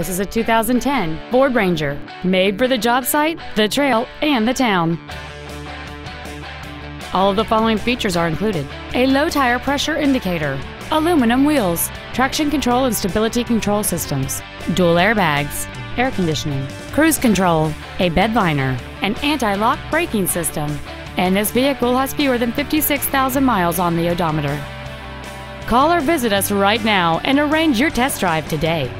This is a 2010 Ford Ranger, made for the job site, the trail, and the town. All of the following features are included. A low tire pressure indicator, aluminum wheels, traction control and stability control systems, dual airbags, air conditioning, cruise control, a bed liner, an anti-lock braking system, and this vehicle has fewer than 56,000 miles on the odometer. Call or visit us right now and arrange your test drive today.